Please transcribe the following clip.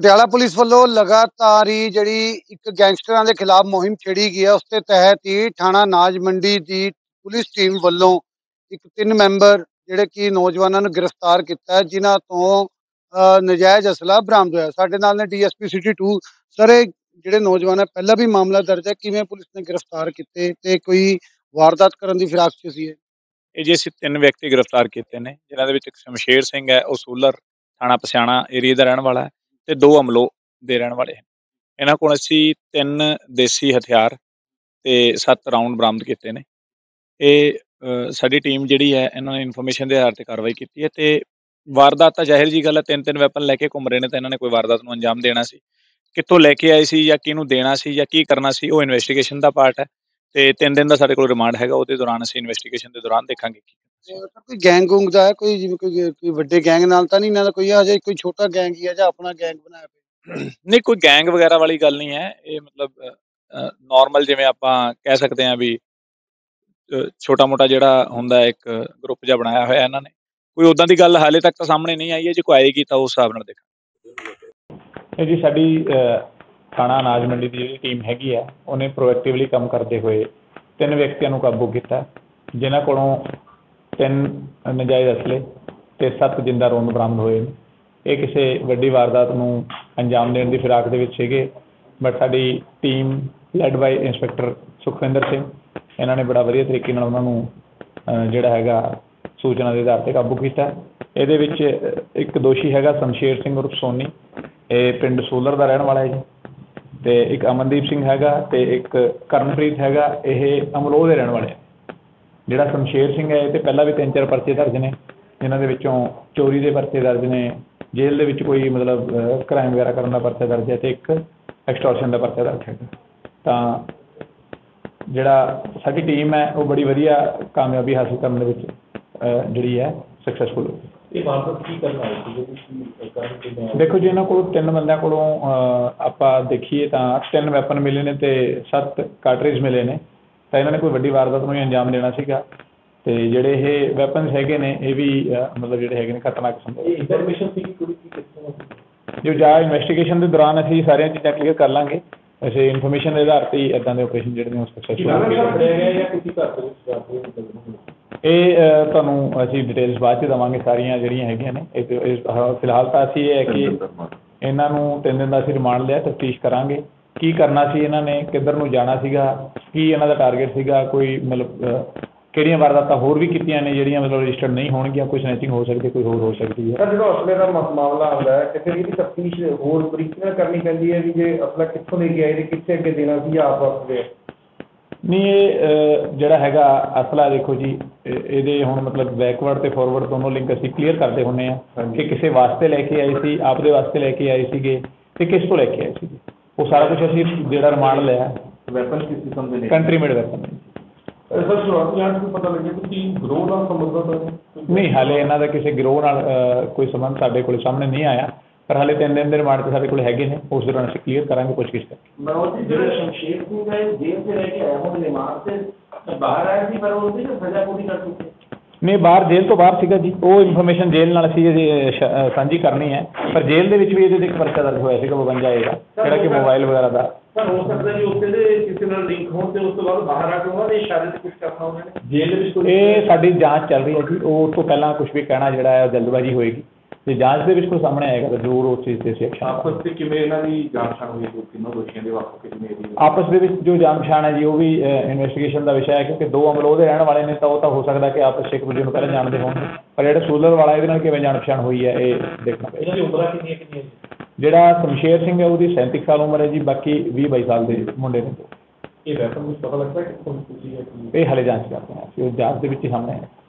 Patiala police ਵੱਲੋਂ ਲਗਾਤਾਰ ਹੀ ਜਿਹੜੀ ਇੱਕ ਗੈਂਗਸਟਰਾਂ ਦੇ ਖਿਲਾਫ ਮੁਹਿੰਮ ਛੇੜੀ ਗਈ ਹੈ, ਉਸ ਦੇ ਤਹਿਤ ਹੀ ਥਾਣਾ ਨਾਜ ਮੰਡੀ ਦੀ ਪੁਲਿਸ ਟੀਮ ਵੱਲੋਂ ਇੱਕ ਤਿੰਨ ਮੈਂਬਰ ਜਿਹੜੇ ਕਿ ਨੌਜਵਾਨਾਂ ਨੂੰ ਗ੍ਰਿਫਤਾਰ ਕੀਤਾ ਹੈ, ਜਿਨ੍ਹਾਂ ਤੋਂ ਨਜਾਇਜ਼ ਅਸਲਾ ਬਰਾਮਦ ਹੋਇਆ। ਸਾਡੇ ਨਾਲ ਨੇ ਡੀਐਸਪੀ ਸਿਟੀ 2 ਸਰ, ਇਹ ਜਿਹੜੇ ਨੌਜਵਾਨ ਹੈ, ਪਹਿਲਾਂ ਵੀ ਮਾਮਲਾ ਦਰਜ ਹੈ, ਕਿਵੇਂ ਪੁਲਿਸ ਨੇ ਗ੍ਰਿਫਤਾਰ ਕੀਤੇ ਤੇ ਕੋਈ ਵਾਰਦਾਤ ਕਰਨ ਦੀ ਫਿਰਾਕ 'ਚ ਸੀ ਇਹ? ਇਹ ਅਸੀਂ ਤਿੰਨ ਵਿਅਕਤੀ ਗ੍ਰਿਫਤਾਰ ਕੀਤੇ ਨੇ, ਜਿਨ੍ਹਾਂ ਦੇ ਵਿੱਚ ਇੱਕ ਸ਼ਮਸ਼ੇਰ ਸਿੰਘ ਹੈ, ਉਹ ਸੂਲਰ ਥਾਣਾ ਪਸਿਆਣਾ ਏਰੀਆ ਦਾ ਰਹਿਣ ਵਾਲਾ ਹੈ। ਤੇ ਦੋ ਅਮਲੋ ਦੇ ਰਹਿਣ ਵਾਲੇ ਹਨ। ਇਹਨਾਂ ਕੋਲ ਅਸੀਂ ਤਿੰਨ ਦੇਸੀ ਹਥਿਆਰ ਤੇ ਸੱਤ ਰਾਉਂਡ ਬਰਾਮਦ ਕੀਤੇ ਨੇ। ਇਹ ਸਾਡੀ ਟੀਮ ਜਿਹੜੀ ਹੈ, ਇਹਨਾਂ ਨੇ ਇਨਫੋਰਮੇਸ਼ਨ ਦੇ ਆਧਾਰ ਤੇ ਕਾਰਵਾਈ ਕੀਤੀ ਹੈ ਤੇ ਵਾਰਦਾਤ ਤਾਂ ਜ਼ਾਹਿਰ ਜੀ ਗੱਲ ਹੈ ਤਿੰਨ ਤਿੰਨ ਵੈਪਨ ਲੈ ਕੇ ਘੁੰਮ ਰਹੇ ਨੇ ਤਾਂ ਇਹਨਾਂ ਨੇ ਕੋਈ ਵਾਰਦਾਤ ਨੂੰ ਅੰਜਾਮ ਦੇਣਾ ਸੀ। ਕਿੱਥੋਂ ਲੈ ਕੇ ਆਏ ਸੀ ਜਾਂ ਕਿਹਨੂੰ ਦੇਣਾ ਸੀ ਜਾਂ ਕੀ ਕਰਨਾ ਸੀ, ਉਹ ਇਨਵੈਸਟੀਗੇਸ਼ਨ ਦਾ ਪਾਰਟ ਹੈ ਤੇ ਤਿੰਨ ਦਿਨ ਦਾ ਸਾਡੇ ਕੋਲ ਰਿਮਾਂਡ ਹੈਗਾ, ਉਹਦੇ ਦੌਰਾਨ ਅਸੀਂ ਇਨਵੈਸਟੀਗੇਸ਼ਨ ਦੇ ਦੌਰਾਨ ਦੇਖਾਂਗੇ ਕੋਈ ਗੈਂਗ ਗੁੰਗ ਦਾ ਹੈ ਕੋਈ ਜਿਵੇਂ ਕੋਈ ਕੋਈ ਵੱਡੇ ਗੈਂਗ ਨਾਲ ਤਾਂ ਨਹੀਂ ਇਹਨਾਂ ਦਾ ਕੋਈ ਹਜੇ ਕੋਈ ਛੋਟਾ ਗੈਂਗ ਹੀ ਹੈ ਜਾਂ ਆਪਣਾ ਗੈਂਗ ਬਣਾਇਆ ਨਹੀਂ ਕੋਈ ਗੈਂਗ ਵਗੈਰਾ ਵਾਲੀ ਗੱਲ ਨਹੀਂ ਹੈ। ਇਹ ਮਤਲਬ ਨਾਰਮਲ ਜਿਵੇਂ ਆਪਾਂ ਕਹਿ ਸਕਦੇ ਹਾਂ ਵੀ ਛੋਟਾ ਮੋਟਾ ਜਿਹੜਾ ਹੁੰਦਾ ਇੱਕ ਗਰੁੱਪ ਜਿਹਾ ਬਣਾਇਆ ਹੋਇਆ ਇਹਨਾਂ ਨੇ। ਕੋਈ ਉਦਾਂ ਦੀ ਗੱਲ ਹਾਲੇ ਤੱਕ ਤਾਂ ਸਾਹਮਣੇ ਨਹੀਂ ਆਈ ਹੈ ਜੇ ਕੋਈ ਆਏਗੀ ਤਾਂ ਉਸ ਹਿਸਾਬ ਨਾਲ ਦੇਖਾਂਗੇ। ਇਹ ਜੀ ਸਾਡੀ ਥਾਣਾ ਅਨਾਜ ਮੰਡੀ ਦੀ ਜਿਹੜੀ ਟੀਮ ਹੈਗੀ ਆ ਉਹਨੇ ਪ੍ਰੋਐਕਟਿਵਲੀ ਕੰਮ ਕਰਦੇ ਹੋਏ ਤਿੰਨ ਵਿਅਕਤੀਆਂ ਨੂੰ ਕਾਬੂ ਕੀਤਾ ਜਿਨ੍ਹਾਂ ਕੋਲੋਂ ਤਿੰਨ ਨਜਾਇਜ਼ ਅਸਲੇ ਤੇ ਸੱਤ ਜਿੰਦਾ ਰੋਂਦ ਬਰਾਮਦ ਹੋਏ ਨੇ। ਇਹ ਕਿਸੇ ਵੱਡੀ ਵਾਰਦਾਤ ਨੂੰ ਅੰਜਾਮ ਦੇਣ ਦੀ ਫਿਰਾਕ ਦੇ ਵਿੱਚ ਸੀਗੇ ਬਟ ਸਾਡੀ team led by inspector Sukhwinder Singh, ਇਹਨਾਂ ਨੇ ਬੜਾ ਵਧੀਆ ਤਰੀਕੇ ਨਾਲ ਉਹਨਾਂ ਨੂੰ ਜਿਹੜਾ ਹੈਗਾ ਸੂਚਨਾ ਦੇ ਆਧਾਰ ਤੇ ਕਾਬੂ ਕੀਤਾ। ਇਹਦੇ ਵਿੱਚ ਇੱਕ ਦੋਸ਼ੀ ਹੈਗਾ ਸ਼ਮਸ਼ੇਰ ਸਿੰਘ ਉਰਫ ਸੋਨੀ, ਇਹ ਪਿੰਡ ਸੋਲਰ ਦਾ ਰਹਿਣ ਵਾਲਾ ਹੈ ਜੀ। ਤੇ ਇੱਕ ਅਮਨਦੀਪ ਸਿੰਘ ਹੈਗਾ ਤੇ ਇੱਕ ਕਰਨਪ੍ਰੀਤ ਹੈਗਾ, ਇਹ ਅਮਲੋਹ ਦੇ ਰਹਿਣ ਵਾਲੇ ਆ। ਜਿਹੜਾ ਸ਼ਮਸ਼ੇਰ ਸਿੰਘ ਹੈ ਇਹ ਤੇ ਪਹਿਲਾਂ ਵੀ ਤਿੰਨ ਚਾਰ ਪਰਚੇ ਦਰਜ ਨੇ। ਜਿਨ੍ਹਾਂ ਦੇ ਵਿੱਚੋਂ ਚੋਰੀ ਦੇ ਪਰਚੇ ਦਰਜ ਨੇ ਜੇਲ੍ਹ ਦੇ ਵਿੱਚ ਕੋਈ ਮਤਲਬ ਕ੍ਰਾਈਮ ਵਗੈਰਾ ਕਰਨ ਦਾ ਪਰਚਾ ਦਰਜ ਹੈ ਤੇ ਇੱਕ ਐਕਸਟੋਰਸ਼ਨ ਦਾ ਪਰਚਾ ਦਰਜ ਹੈਗਾ। ਤਾਂ ਜਿਹੜਾ ਸਾਡੀ ਟੀਮ ਹੈ ਉਹ ਬੜੀ ਵਧੀਆ ਕਾਮਯਾਬੀ ਹਾਸਲ ਕਰਨ ਦੇ ਵਿੱਚ ਜਿਹੜੀ ਹੈ ਸਕਸੈਸਫੁਲ ਹੋਈ ਇਹ ਵਾਰਦਾਤ ਕੀ ਕਰਨ ਕੇ ਮੈਂ ਦੇਖੋ ਜੀ ਇਹਨਾਂ ਕੋਲੋਂ ਤਿੰਨ ਬੰਦਿਆਂ ਕੋਲੋਂ ਆਪਾਂ ਦੇਖੀਏ ਤਾਂ ਤਿੰਨ ਵੈਪਨ ਮਿਲੇ ਨੇ ਤੇ ਸੱਤ ਕਾਰਟ੍ਰਿਜ ਮਿਲੇ ਨੇ। ਤਾਂ ਇਹਨਾਂ ਨੇ ਕੋਈ ਵੱਡੀ ਵਾਰਦਾਤ ਨੂੰ ਹੀ ਅੰਜਾਮ ਦੇਣਾ ਸੀਗਾ। ਤੇ ਜਿਹੜੇ ਇਹ ਵੈਪਨਸ ਹੈਗੇ ਨੇ ਇਹ ਵੀ ਅਹ, ਮਤਲਬ ਜਿਹੜੇ ਹੈਗੇ ਨੇ ਖਤਰਨਾਕ ਕਿਸਮ ਦੇ ਇਹ ਇਨਫੋਰਮੇਸ਼ਨ ਸੀ ਕਿ ਕੁੜੀ ਕੀ ਕਿੱਥੋਂ ਸੀ ਜੋ ਜਾ ਇਨਵੈਸਟੀਗੇਸ਼ਨ ਦੇ ਦੌਰਾਨ ਅਸੀਂ ਸਾਰੀਆਂ ਚੀਜ਼ਾਂ ਕਲੀਅਰ ਕਰ ਲਾਂਗੇ। ਵੈਸੇ ਇਨਫੋਰਮੇਸ਼ਨ ਦੇ ਆਧਾਰ ਤੇ ਹੀ ਇਦਾਂ ਦੇ ਆਪਰੇਸ਼ਨ ਜਿਹੜੇ ਨੇ ਉਹ ਕਿ ਸਕਸੈਸਫੁਲ ਨਾਮ ਹੋਣਗੇ। ਫੜਿਆ ਗਿਆ ਜਾਂ ਕਿਸੇ ਘਰ ਦੇ ਵਿੱਚ ਜਾ ਕੇ ਮਤਲਬ ਇਹ ਅਹ, ਤੁਹਾਨੂੰ ਅਸੀਂ ਡਿਟੇਲਸ ਬਾਅਦ ਚ ਦਵਾਂਗੇ ਸਾਰੀਆਂ ਜਿਹੜੀਆਂ ਹੈਗੀਆਂ ਨੇ। ਇਹ ਤੇ- ਇਹ ਹ- ਫਿਲਹਾਲ ਤਾਂ ਅਸੀਂ ਇਹ ਹੈ ਕਿ ਇਹਨਾਂ ਨੂੰ ਤਿੰਨ ਦਿਨ ਦਾ ਅਸੀਂ ਰਿਮਾਂਡ ਲਿਆ ਤਫਤੀਸ਼ ਕਰਾਂਗੇ। ਕੀ ਕਰਨਾ ਸੀ ਇਹਨਾਂ ਨੇ ਕਿੱਧਰ ਨੂੰ ਜਾਣਾ ਸੀਗਾ ਕੀ ਇਹਨਾਂ ਦਾ ਟਾਰਗੇਟ ਸੀਗਾ? ਕੋਈ ਮਤਲਬ ਕਿਹੜੀਆਂ ਵਾਰਦਾਤਾਂ ਹੋਰ ਵੀ ਕੀਤੀਆਂ ਨੇ ਜਿਹੜੀਆਂ ਮਤਲਬ ਰਜਿਸਟਰਡ ਨਹੀਂ ਹੋਣਗੀਆਂ? ਕੋਈ ਸਨੈਚਿੰਗ ਹੋ ਸਕਦੀ ਕੋਈ ਹੋਰ ਹੋ ਸਕਦੀ ਹੈ? ਸਰ ਜਦੋਂ ਅਸਲੇ ਦਾ ਮਾਮਲਾ ਆਉਂਦਾ ਹੈ ਕਿਸੇ ਵੀ ਤਫਤੀਸ਼ ਹੋਰ ਬਰੀਕੀ ਨਾਲ ਕਰਨੀ ਪੈਂਦੀ ਹੈ ਵੀ ਜੇ ਅਸਲਾ ਕਿੱਥੋਂ ਲੈ ਕੇ ਆਏ ਤੇ ਕਿੱਥੇ ਅੱਗੇ ਦੇਣਾ ਸੀ ਜਾਂ ਆਪ ਵਾਸਤੇ ਨਹੀਂ ਇਹ ਅਹ, ਜਿਹੜਾ ਹੈਗਾ ਅਸਲਾ ਦੇਖੋ ਜੀ ਇਹ- ਇਹਦੇ ਹੁਣ ਮਤਲਬ ਬੈਕਵਰਡ ਤੇ ਫਾਰਵਰਡ ਦੋਨੋਂ ਲਿੰਕ ਅਸੀਂ ਕਲੀਅਰ ਕਰਦੇ ਹੁੰਨੇ ਆ ਕਿ ਕਿਸੇ ਵਾਸਤੇ ਲੈ ਕੇ ਆਏ ਸੀ ਆਪਦੇ ਵਾਸਤੇ ਲੈ ਕੇ ਆਏ ਸੀਗੇ ਤੇ ਕਿਸ ਤੋਂ ਲੈ ਕੇ ਆਏ ਸੀਗੇ? ਉਹ ਸਾਰਾ ਕੁਝ ਅਸੀਂ ਜਿਹੜਾ ਰਿਮਾਂਡ ਲਿਆ। ਵੈਪਨ ਕਿਸ ਕਿਸਮ ਦੇ ਨੇ ਕੰਟਰੀ ਮੇਡ ਵੈਪਨ ਸਰ ਸ਼ੁਰੂਆਤੀ ਜਾਂਚ ਨੂੰ ਪਤਾ ਲੱਗਿਆ ਕਿ ਕੀ ਗਰੋਹ ਨਾਲ ਸੰਬੰਧਤ ਹੈ ਨਹੀਂ ਹਾਲੇ ਇਹਨਾਂ ਦਾ ਕਿਸੇ ਗਿਰੋਹ ਨਾਲ ਅਹ, ਕੋਈ ਸੰਬੰਧ ਸਾਡੇ ਕੋਲ ਸਾਹਮਣੇ ਨਹੀਂ ਆਇਆ ਪਰ ਹਾਲੇ ਤਿੰਨ ਦਿਨ ਦੇ ਰਿਮਾਂਡ ਤੇ ਸਾਡੇ ਕੋਲ ਹੈਗੇ ਨੇ ਉਸ ਦੌਰਾਨ ਅਸੀਂ ਕਲੀਅਰ ਕਰਾਂਗੇ ਪੁੱਛਗਿੱਛ ਕਰਕੇ ਮਨੋਜ ਜੀ ਜਿਹੜਾ ਸ਼ਮਸ਼ੇਰ ਸਿੰਘ ਹੈ ਜੇਲ੍ਹ से रह के आया हूँ रिमांड से बाहर आया थी पर उसकी ना सजा पूरी कर चुके ਨਹੀਂ ਬਾਹਰ ਜੇਲ੍ਹ ਤੋਂ ਬਾਹਰ ਸੀਗਾ ਜੀ। ਉਹ ਇਨਫੋਰਮੇਸ਼ਨ ਜੇਲ੍ਹ ਨਾਲ ਅਸੀਂ ਇਹਦੀ ਸਾਂਝੀ ਕਰਨੀ ਹੈ। ਪਰ ਜੇਲ੍ਹ ਦੇ ਵਿੱਚ ਵੀ ਇਹਦੇ ਤੇ ਇੱਕ ਪਰਚਾ ਦਰਜ ਹੋਇਆ ਸੀਗਾ 52 ਏ ਦਾ ਜਿਹੜਾ ਕਿ ਮੋਬਾਈਲ ਵਗੈਰਾ ਦਾ। ਪਰ ਹੋ ਸਕਦਾ ਜੀ ਉੱਥੇ ਦੇ ਕਿਸੇ ਨਾਲ ਲਿੰਕ ਹੋਣ ਤੇ ਉਸ ਤੋਂ ਬਾਅਦ ਬਾਹਰ ਆ ਕੇ ਉਹਨਾਂ ਦੇ ਇਸ਼ਾਰੇ ਤੇ ਕੁਝ ਕਰਨਾ ਉਹਨਾਂ ਨੇ। ਜੇਲ੍ਹ ਦੇ ਵਿੱਚ ਕੋਈ ਇਹ ਸਾਡੀ ਜਾਂਚ ਚੱਲ ਰਹੀ ਹੈ ਜੀ। ਉਹ ਉਸ ਤੋਂ ਪਹਿਲਾਂ ਕੁਝ ਵੀ ਕਹਿਣਾ ਜਿਹੜਾ ਹੈ ਜਲਦਬਾਜ਼ੀ ਹੋਏਗੀ। ਤੇ ਜਾਂਚ ਦੇ ਵਿੱਚ ਕੋਈ ਸਾਹਮਣੇ ਆਏਗਾ ਤਾਂ ਜ਼ਰੂਰ ਉਸ ਚੀਜ਼ ਤੇ ਅਸੀਂ ਐਕਸ਼ਨ ਆਪਸ ਵਿੱਚ ਕਿਵੇਂ ਇਹਨਾਂ ਦੀ ਜਾਂਚ ਛਾਣ ਹੋਈ ਦੋ ਤਿੰਨੋਂ ਦੋਸ਼ੀਆਂ ਦੇ ਵਾਪਸ ਕਿਵੇਂ ਦੀ ਆਪਸ ਦੇ ਵਿੱਚ ਜੋ ਜਾਣ ਪਛਾਣ ਹੈ ਜੀ ਉਹ ਵੀ ਇਨਵੈਸਟੀਗੇਸ਼ਨ ਦਾ ਵਿਸ਼ਾ ਹੈ ਕਿਉਂਕਿ ਦੋ ਅਮਲ ਉਹਦੇ ਰਹਿਣ ਵਾਲੇ ਨੇ ਤਾਂ ਉਹ ਤਾਂ ਹੋ ਸਕਦਾ ਕਿ ਆਪਸ 'ਚ ਇੱਕ ਦੂਜੇ ਨੂੰ ਪਹਿਲਾਂ ਜਾਣਦੇ ਹੋਣ। ਪਰ ਜਿਹੜਾ ਸੂਲਰ ਵਾਲਾ ਇਹਦੇ ਨਾਲ ਕਿਵੇਂ ਜਾਣ ਪਛਾਣ ਹੋਈ ਹੈ ਇਹ ਦੇਖਣਾ ਪਏਗਾ। ਇਹਨਾਂ ਦੀ ਉਮਰਾਂ ਕਿੰਨੀਆਂ ਕਿੰਨੀਆਂ ਜੀ? ਜਿਹੜਾ ਸ਼ਮਸ਼ੇਰ ਸਿੰਘ ਹੈ ਉਹਦੀ 37 ਸਾਲ ਉਮਰ ਹੈ ਜੀ ਬਾਕੀ 20 22 ਸਾਲ ਦੇ ਮੁੰਡੇ ਨੇ। ਇਹ ਵੈਪਨ ਕੁਝ ਪਤਾ ਲੱਗਦਾ ਕਿ ਕਿੱਥੋਂ ਤੁਸੀਂ ਹੈ ਕੀ ਇਹ ਹਲੇ ਜਾਂਚ ਕਰਦੇ ਹਾਂ ਅਸੀਂ ਉਹ ਜਾਂਚ ਦੇ ਵਿੱਚ ਹੀ ਸਾਹਮਣੇ ਆਇਆ